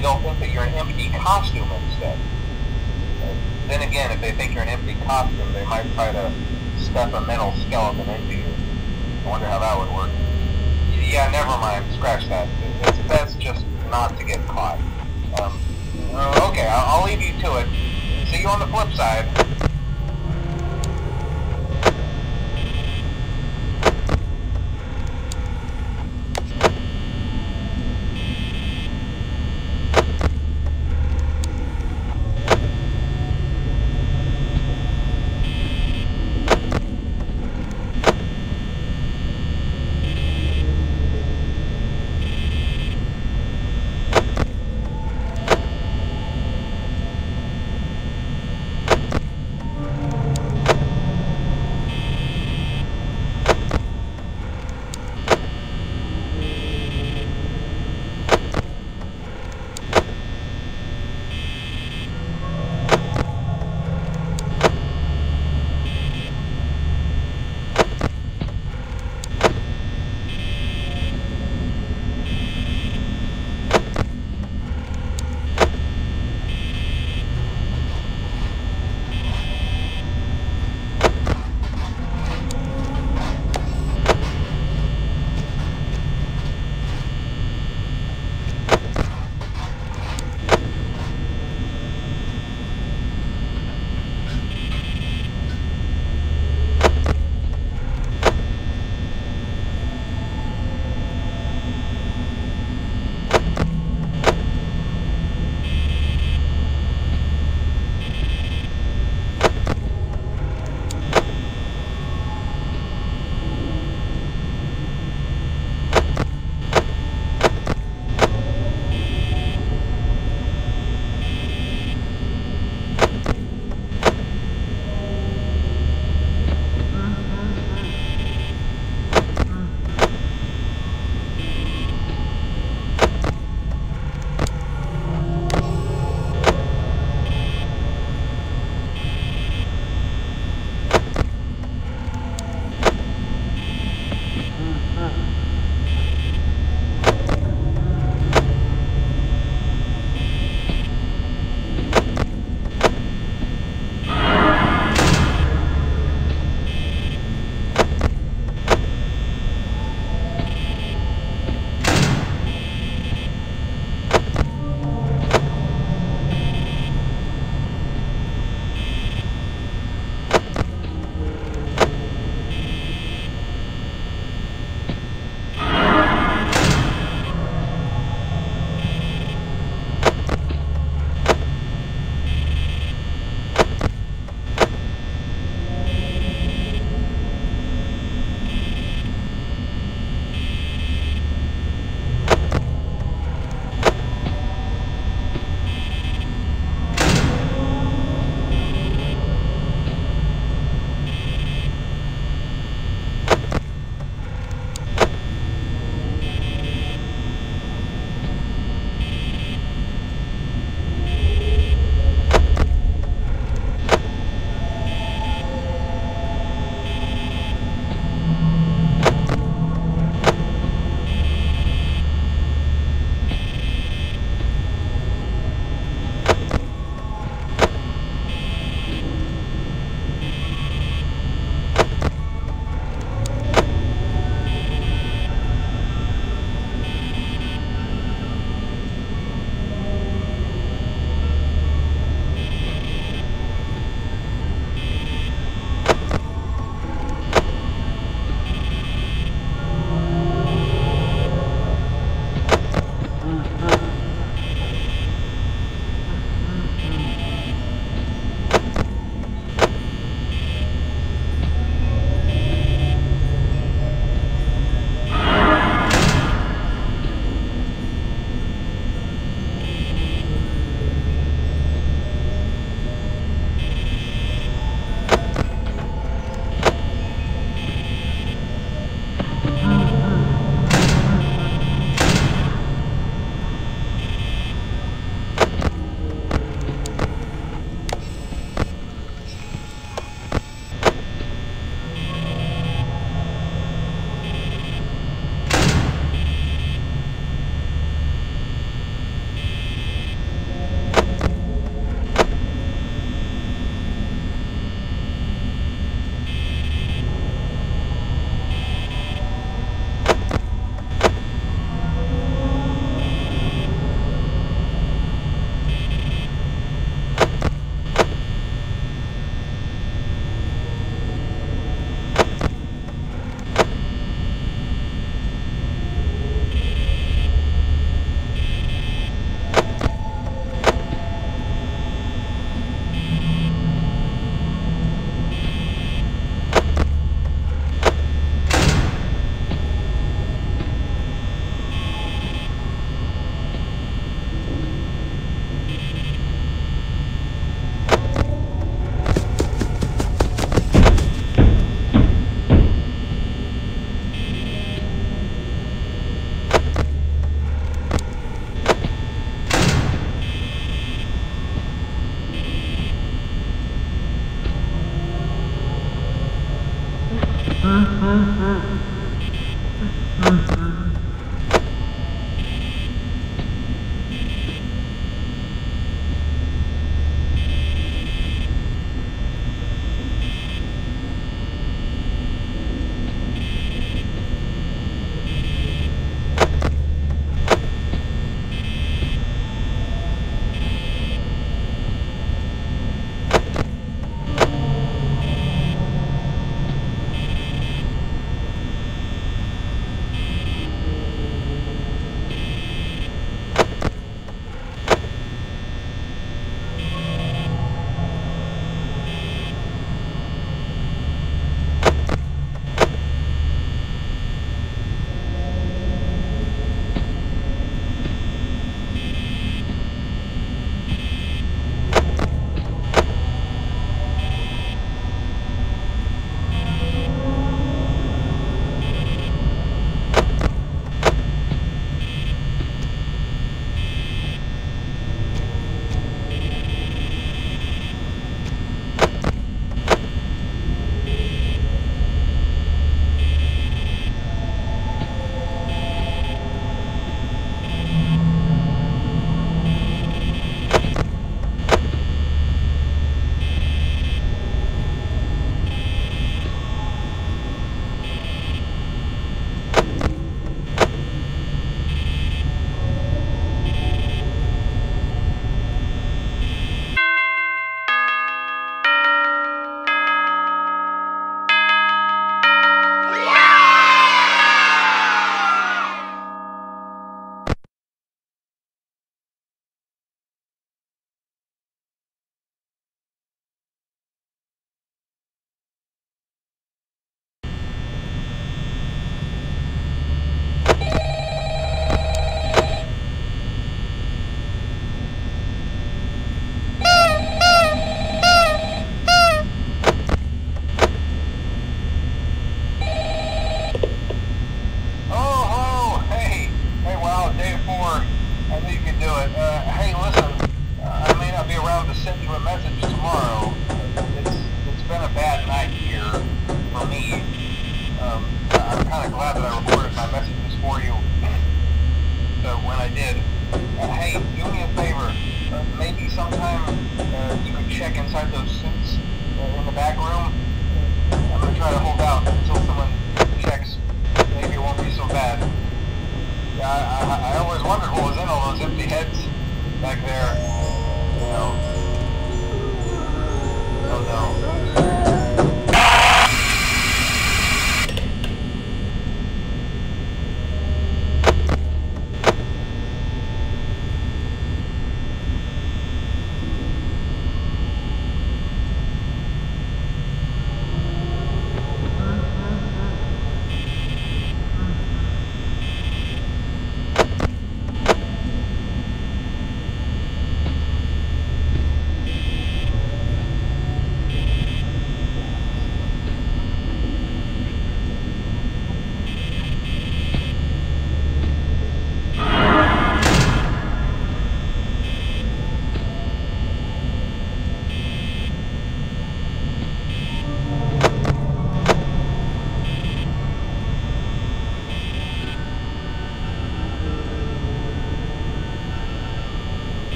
maybe they'll think that you're an empty costume instead. Then again, if they think you're an empty costume, they might try to stuff a mental skeleton into you. I wonder how that would work. Yeah, never mind. Scratch that. It's best just not to get caught. Um, okay, I'll leave you to it. See you on the flip side.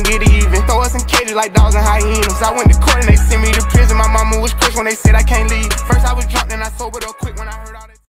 Get even. Throw us in cages like dogs and hyenas. I went to court and they sent me to prison. My mama was crushed when they said I can't leave. First I was drunk, then I sobered up quick when I heard all this.